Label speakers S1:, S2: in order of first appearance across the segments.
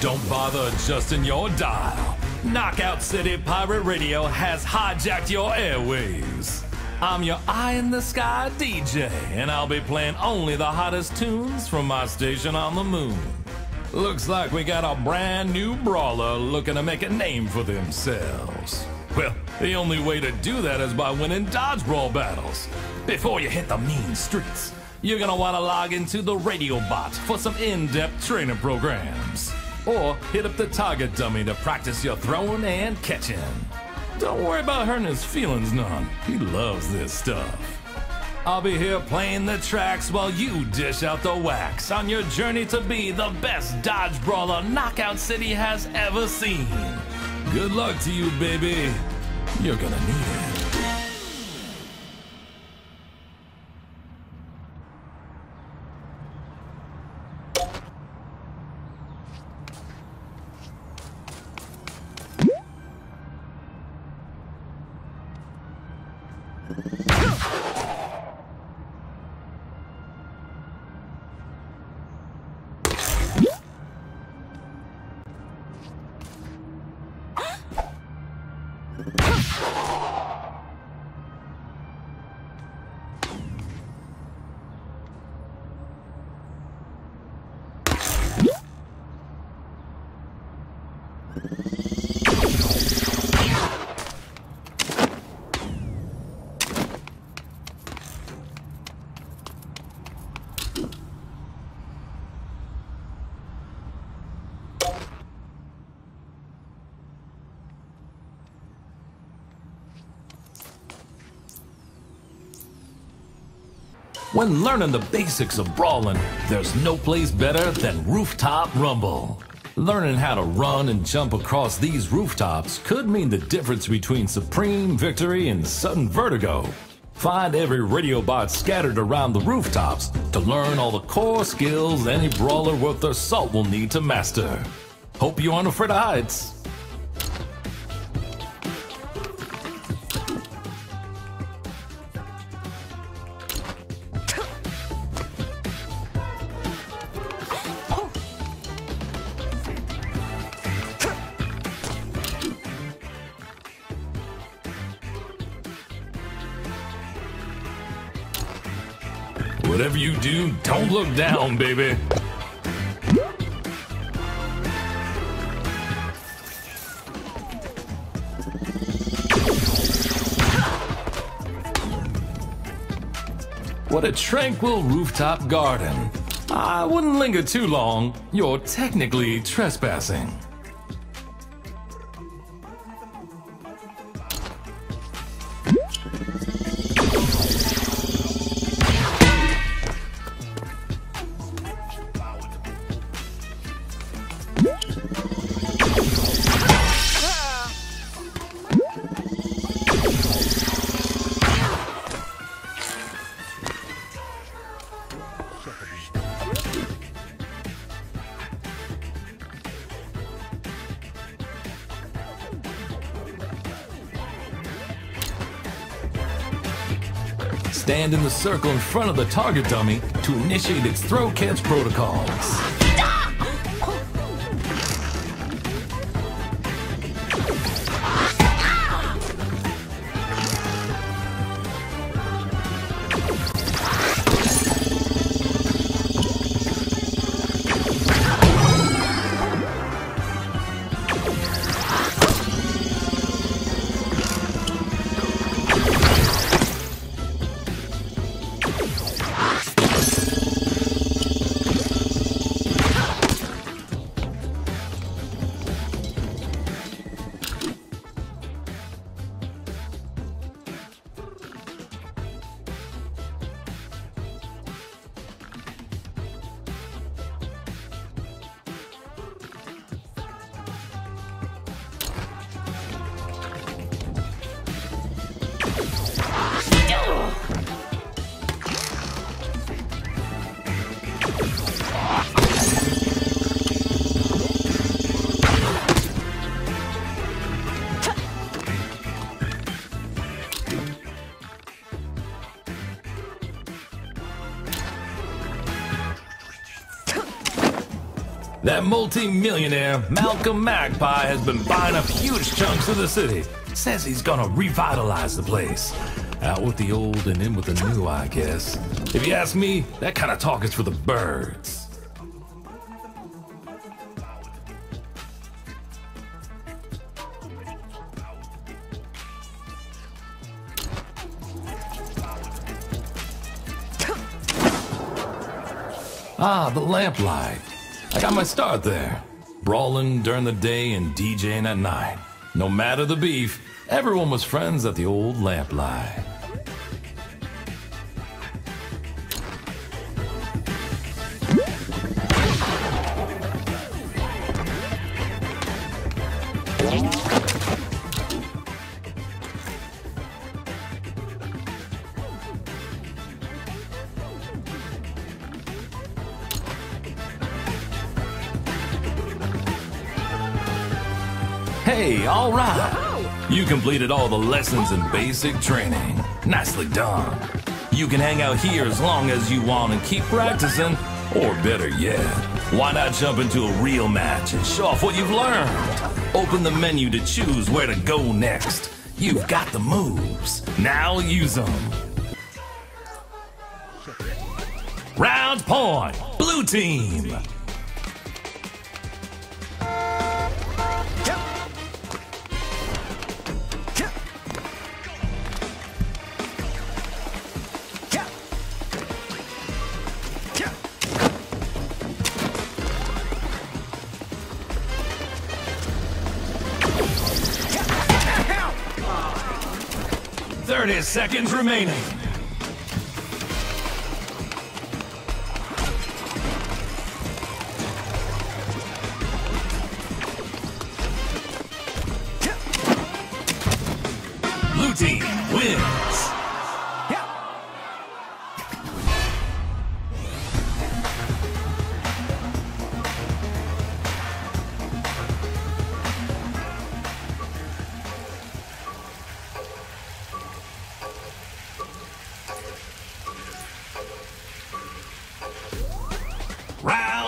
S1: Don't bother adjusting your dial. Knockout City Pirate Radio has hijacked your airwaves. I'm your eye in the sky DJ, and I'll be playing only the hottest tunes from my station on the moon. Looks like we got a brand new brawler looking to make a name for themselves. Well, the only way to do that is by winning dodgeball battles. Before you hit the mean streets, you're gonna wanna log into the radio bot for some in-depth training programs. Or hit up the target dummy to practice your throwing and catching. Don't worry about hurting his feelings none. He loves this stuff. I'll be here playing the tracks while you dish out the wax on your journey to be the best dodge brawler Knockout City has ever seen. Good luck to you, baby. You're gonna need it. When learning the basics of brawling, there's no place better than Rooftop Rumble. Learning how to run and jump across these rooftops could mean the difference between supreme victory and sudden vertigo. Find every radio bot scattered around the rooftops to learn all the core skills any brawler worth their salt will need to master. Hope you aren't afraid of heights. Whatever you do, don't look down, baby. What a tranquil rooftop garden. I wouldn't linger too long. You're technically trespassing. Stand in the circle in front of the target dummy to initiate its throw catch protocols. That multi-millionaire Malcolm Magpie has been buying up huge chunks of the city. Says he's gonna revitalize the place. Out with the old and in with the new, I guess. If you ask me, that kind of talk is for the birds. Ah, the lamplight. I got my start there. Brawling during the day and DJing at night. No matter the beef, everyone was friends at the old lamplight. Hey, all right. You completed all the lessons and basic training. Nicely done. You can hang out here as long as you want and keep practicing. Or better yet, why not jump into a real match and show off what you've learned? Open the menu to choose where to go next. You've got the moves. Now use them. Round point. Blue team. Seconds remaining.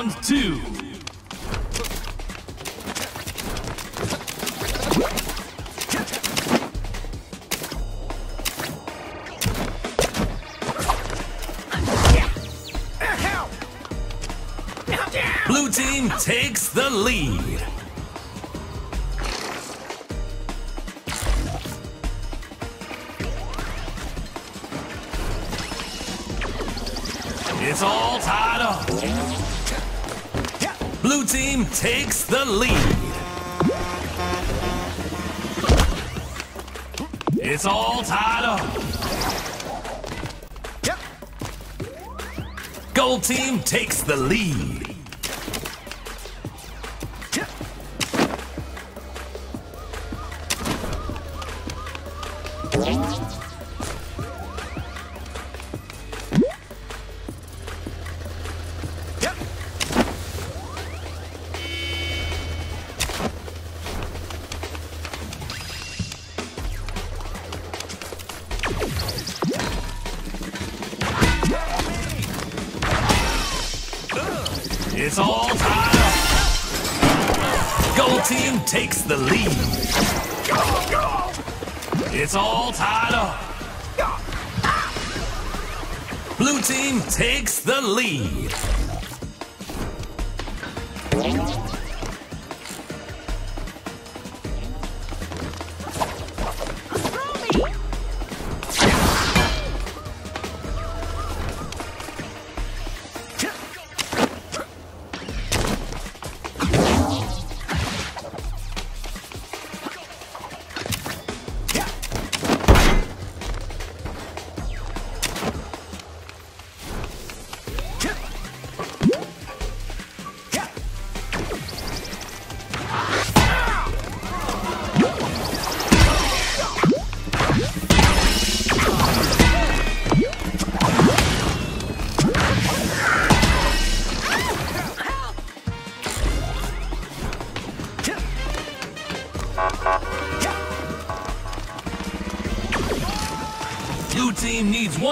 S1: Round two. Blue team takes the lead. Team takes the lead. It's all tied up. Yep. Gold team takes the lead. It's all tied up. Gold team takes the lead. Go, go. It's all tied up. Blue team takes the lead.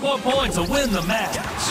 S1: More point to win the match.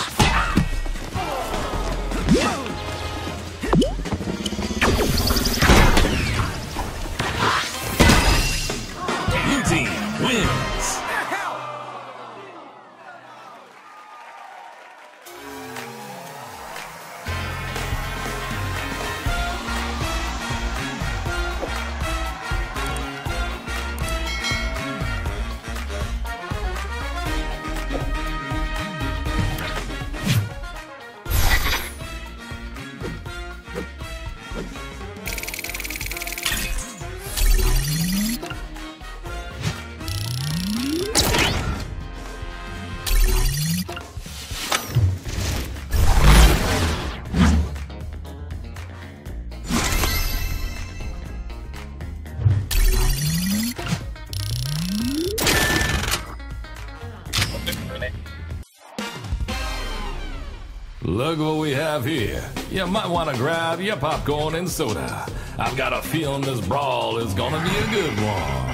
S1: Look what we have here. You might want to grab your popcorn and soda. I've got a feeling this brawl is gonna be a good one.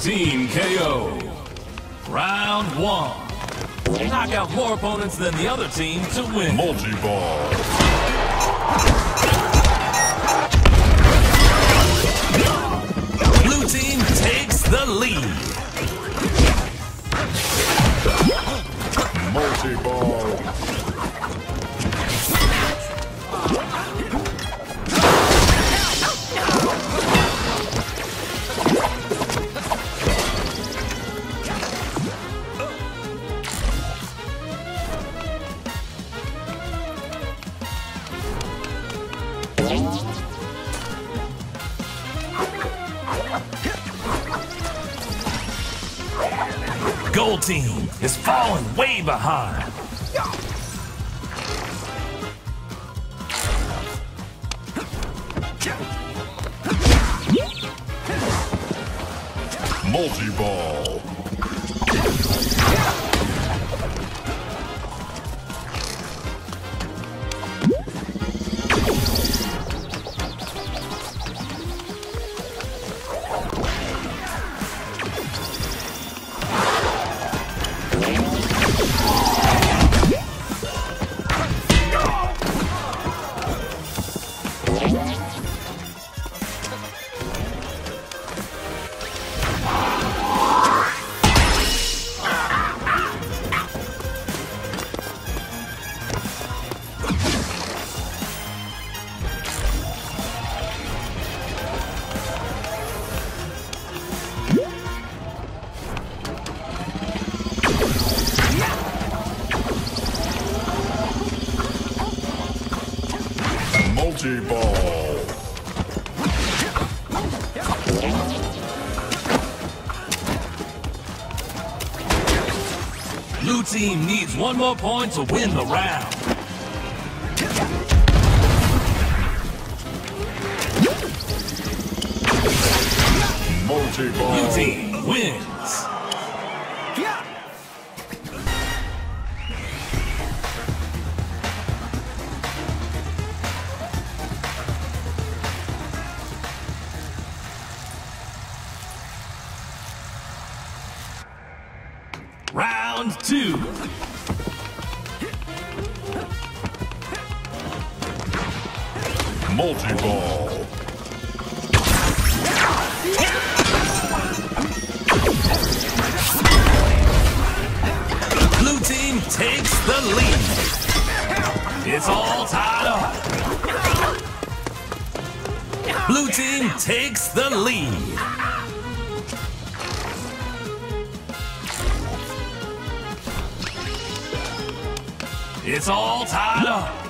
S1: Team KO. Round one. Knock out more opponents than the other team to win.
S2: Multi-ball.
S1: Blue team takes the lead. Gold team is falling way behind.
S2: Multi-ball.
S1: One more point to win the round.
S2: Multi-ball.
S1: Blue team wins.
S2: Multi-ball.
S1: Blue team takes the lead. It's all tied up. Blue team takes the lead. It's all tied up.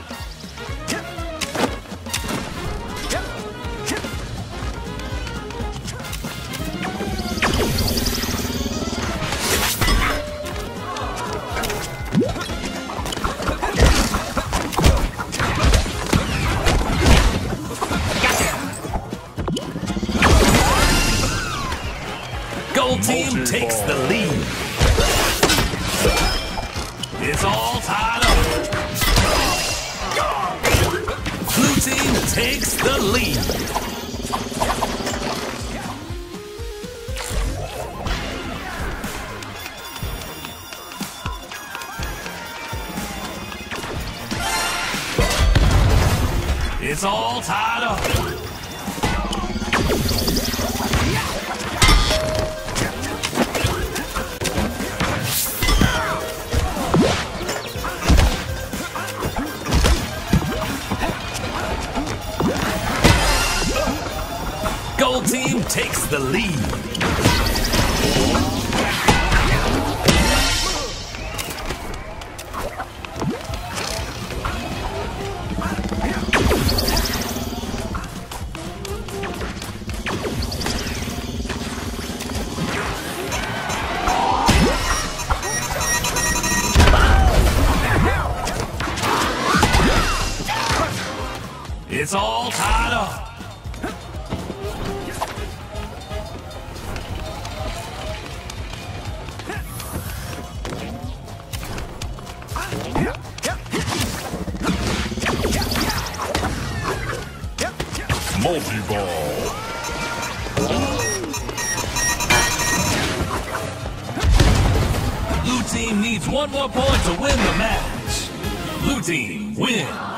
S1: It's all tied up. Gold team takes the lead.
S2: Multi-ball.
S1: Blue team needs one more point to win the match. Blue team wins.